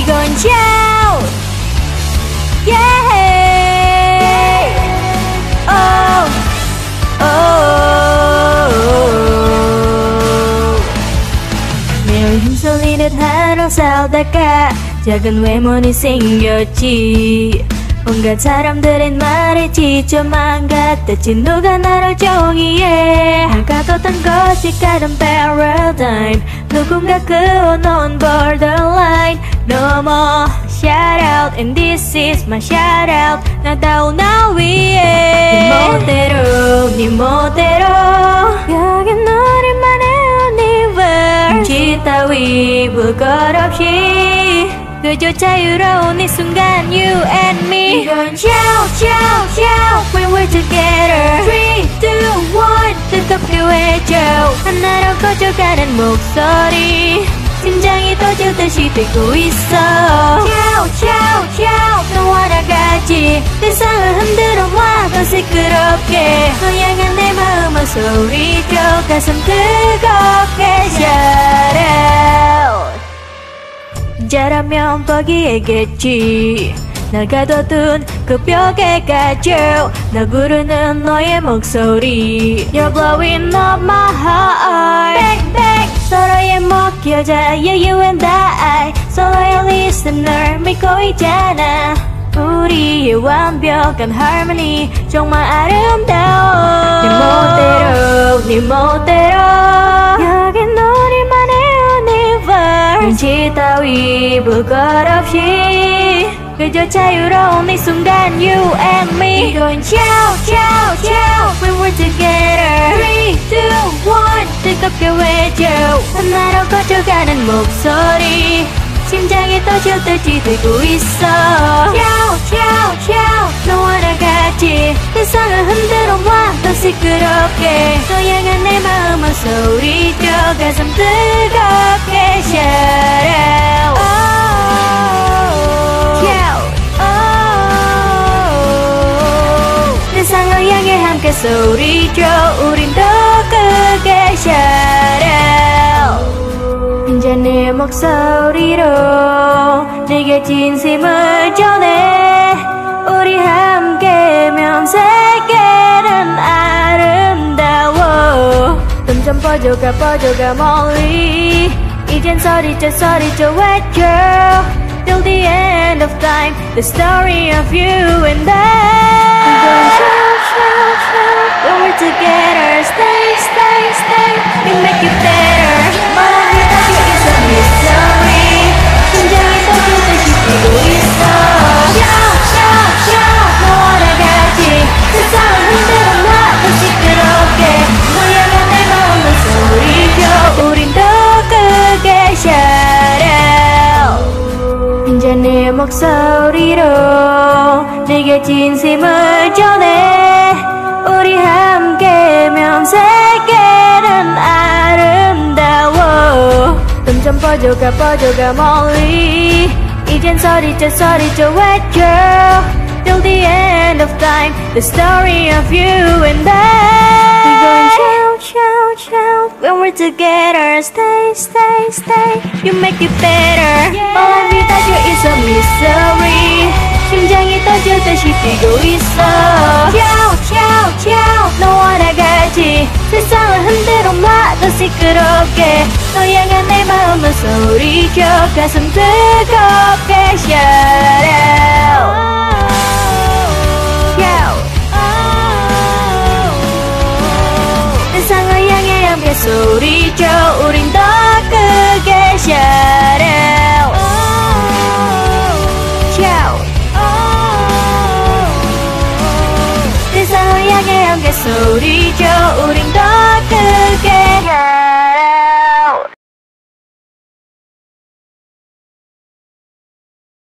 이건 shout yeah. Oh. Oh. 매일 힘쏠리듯 하루 살다가 작은 외모니 생겼지. 온갖 사람들의 말에 지쳐만 같았지. 누가 나를 종이에 아까웠던 것이 가던 paradigm. 누군가 그어놓은 borderline 넘어 shout out and this is my shout out 나다운 나 위에 네 멋대로 네 멋대로 여긴 우리만의 universe 눈치 따위 볼것 없이 그저 자유로운 이 순간 You and me 이건 shout shout shout When we're together 3, 2, 1 뜨겁게 외쳐 하나로 커져가는 목소리 심장이 터질듯이 뛰고 있어. Shout shout shout 너와 나같이 세상을 흔들어 놔더 시끄럽게. 너 향한 내 마음을 소리쳐 가슴 뜨겁게 shout out. 자라면 거기에겠지. 날 가둬둔 그 벽에 갇혀 나 부르는 너의 목소리. You're blowing up my heart. Back back 서로의 목여자 Yeah you and I 서로의 listener 믿고 있잖아 우리의 완벽한 harmony 정말 아름다워 네 멋대로 네 멋대로 여긴 우리만의 universe 눈치 따위 볼것 없이 그저 자유로운 이 순간 You and me 이건 shout shout shout When we're together 3, 2, 1 뜨겁게 외쳐 하나로 커져가는 목소리. 심장이 터질듯이 되고 있어. Shout shout shout 너와 나 같이. 세상을 흔들어 놔더 시끄럽게. 너 향한 내 마음을 소리쳐 가슴 뜨겁게 함께 소리쳐 우린 더 크게 shout out 이제 내 목소리로 내게 진심을 전해 우리 함께면 세계는 아름다워 점점 퍼져가 퍼져가 멀리 이젠 소리쳐 소리쳐 외쳐 Till the end of time The story of you and I together Stay stay stay We make it better without you is a mystery 심장이 터지듯이 뛰고 있어 Shout shout shout 너와 나 같이 세상을 흔들어 놔더 시끄럽게 너 향한 내 마음을 소리쳐 우린 더 크게 shout out 이제 내 목소리로 내게 진심을 전해 점점 퍼져가 퍼져가 멀리 이젠 소리쳐 소리쳐 외쳐 Till the end of time The story of you and I We're going shout shout shout When we're together Stay stay stay You make it better My life without you is a mystery 심장이 터질 듯이 뛰고 있어 Shout shout shout 너와 나 같이 세상을 흔들어 놔더 시끄럽게 마음을 소리쳐 가슴 뜨겁게 shout out Shout 세상을 향해 함께 소리쳐 우린 더 크게 shout out Shout 세상을 향해 함께 소리쳐 우린 더 크게